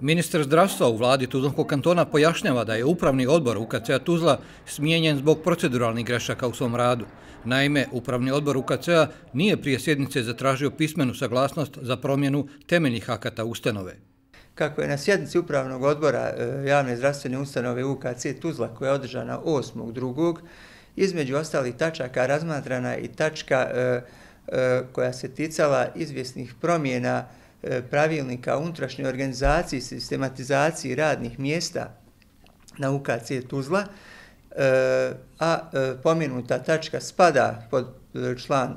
Ministar zdravstva u vladi Tuzlanskog kantona pojašnjava da je upravni odbor UKC-a Tuzla smijenjen zbog proceduralnih grešaka u svom radu. Naime, upravni odbor UKC-a nije prije sjednice zatražio pismenu saglasnost za promjenu temeljnih akata ustanove. Kako je na sjednici upravnog odbora e, javne zdravstvene ustanove UKC Tuzla koja je održana 8.2. između ostalih tačaka razmatrana i tačka e, e, koja se ticala izvjesnih promjena E, pravilnika o unutrašnjoj organizaciji, sistematizaciji radnih mjesta na UKC Tuzla, e, a e, pomenuta tačka spada pod član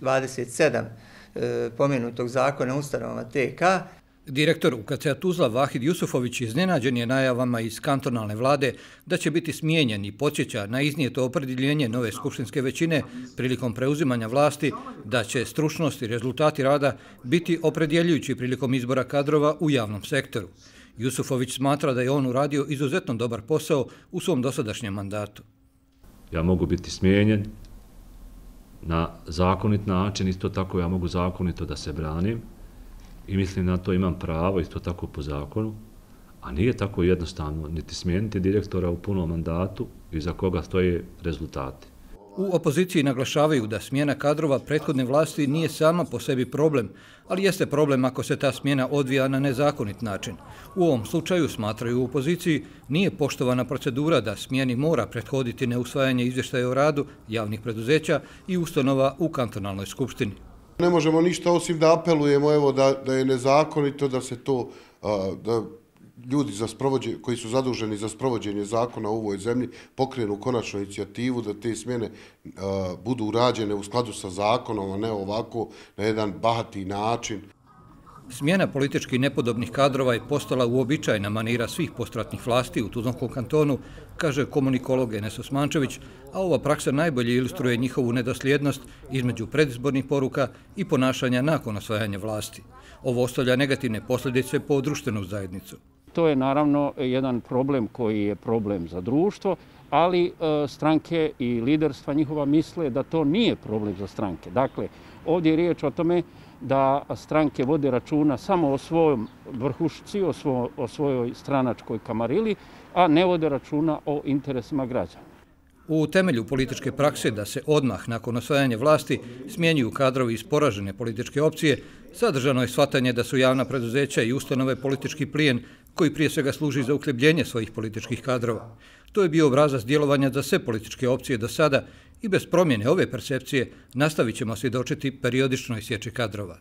27 pomenutog zakona ustanovama TK, Direktor UKC Tuzla Vahid Jusufović iznenađen je najavama iz kantonalne vlade da će biti smijenjen i podsjeća na iznijeto opredjeljenje nove skupštinske većine prilikom preuzimanja vlasti da će stručnost i rezultati rada biti opredjeljujući prilikom izbora kadrova u javnom sektoru. Jusufović smatra da je on uradio izuzetno dobar posao u svom dosadašnjem mandatu. Ja mogu biti smijenjen na zakonit način, isto tako ja mogu zakonito da se branim, i mislim na to imam pravo, isto tako po zakonu, a nije tako jednostavno niti smijeniti direktora u punom mandatu i za koga stoje rezultati. U opoziciji naglašavaju da smjena kadrova prethodne vlasti nije sama po sebi problem, ali jeste problem ako se ta smjena odvija na nezakonit način. U ovom slučaju, smatraju u opoziciji, nije poštovana procedura da smjeni mora prethoditi neusvajanje izvještaja o radu javnih preduzeća i ustanova u kantonalnoj skupštini. Ne možemo ništa osim da apelujemo evo, da, da je nezakonito da se to, da ljudi za koji su zaduženi za sprovođenje zakona u ovoj zemlji pokrenu konačnu inicijativu da te smjene budu urađene u skladu sa zakonom, a ne ovako na jedan bahati način. Smjena politički nepodobnih kadrova je postala uobičajna manira svih postratnih vlasti u Tuzonskom kantonu, kaže komunikolog Enes Osmančević, a ova praksa najbolje ilustruje njihovu nedosljednost između predizbornih poruka i ponašanja nakon osvajanja vlasti. Ovo ostavlja negativne posljedice po društvenu zajednicu. To je naravno jedan problem koji je problem za društvo, ali e, stranke i liderstva njihova misle da to nije problem za stranke. Dakle, ovdje je riječ o tome da stranke vode računa samo o svojom vrhušci, o, svo, o svojoj stranačkoj kamarili, a ne vode računa o interesima građana. U temelju političke prakse da se odmah nakon osvajanja vlasti smjenjuju kadrovi iz poražene političke opcije, sadržano je shvatanje da su javna preduzeća i ustanove politički plijen koji prije svega služi za uhljebljenje svojih političkih kadrova. To je bio obrazac djelovanja za sve političke opcije do sada i bez promjene ove percepcije nastavit ćemo svjedočiti periodičnoj sječi kadrova.